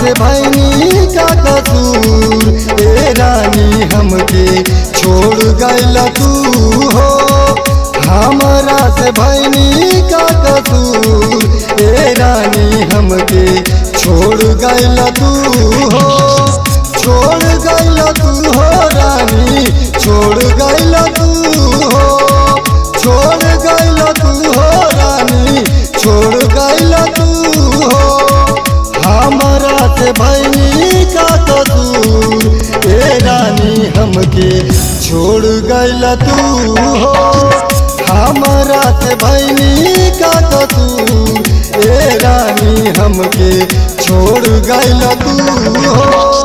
से भैनी का कसूर, ए रानी हमके छोड़ गैल तू हो। हमारा से भैनी का कसूर, ए रानी हमके छोड़ गैल तू हो। छोड़ गैल तू हो रानी, छोड़ हमरा से भैनी का कसूर ए रानी हमके छोड़ गैल तू हो। हमारा से भैनी का कसूर ए रानी हमके छोड़ गैल तू हो।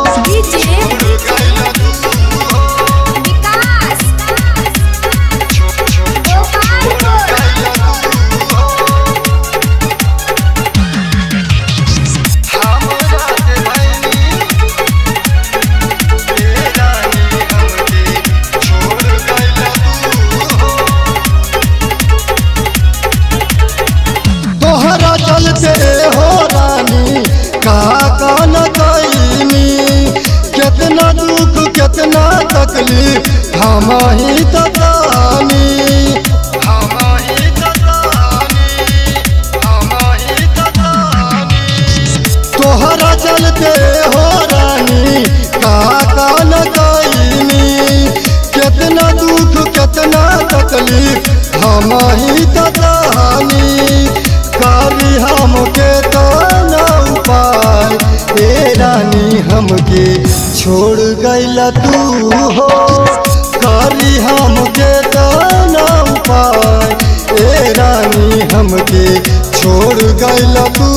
तकलीफ़ हम ततानी हम ही ही ततानी तोहरा चलते हो रानी का कान कैनी कितना दुख, कितना तकलीफ़ हम ही ततानी करी हमके ताना उपाय ए रानी हमके छोड़ गैल तू हो। करी हमके दाना उपाय। ए रानी हमके छोड़ गैल तू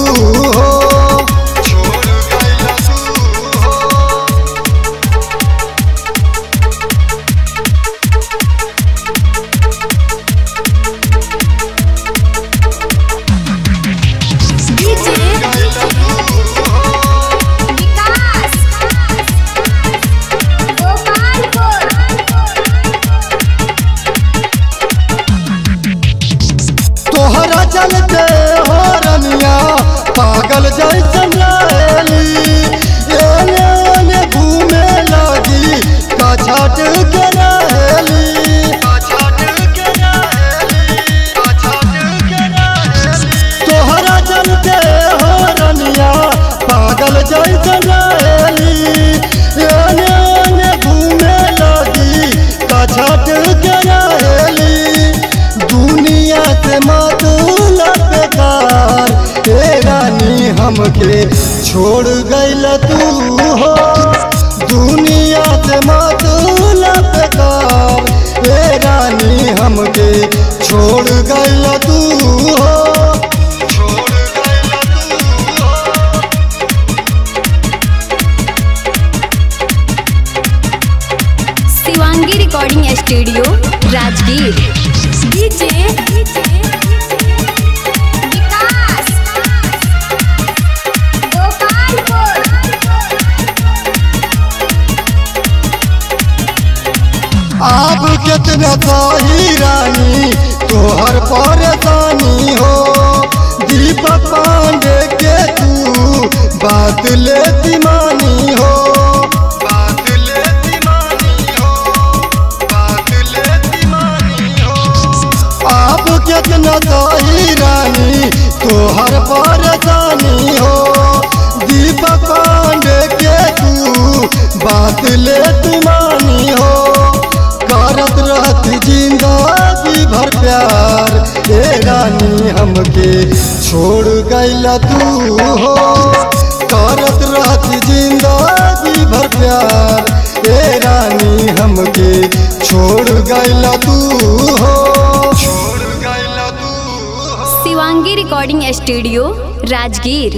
पागल जैसन हमके छोड़ गैल तू हो। दुनिया से मतलब ए रानी हमके छोड़ गैल तू हो। Shivangi recording studio, Rajgir. DJ. आप कितना सही रानी तोहर परेशानी हो। दीपक पांडे के तू बात लेती मानी हो। हो हो। कितना सही रानी तोहर परेशानी हो। दीपक पांडे के तू बात ले तू हमके छोड़ गैला तू हो। करत रहती ज़िंदगी भर प्यार, ए रानी हमके छोड़ गैल तू हो। Shivangi recording studio Rajgir.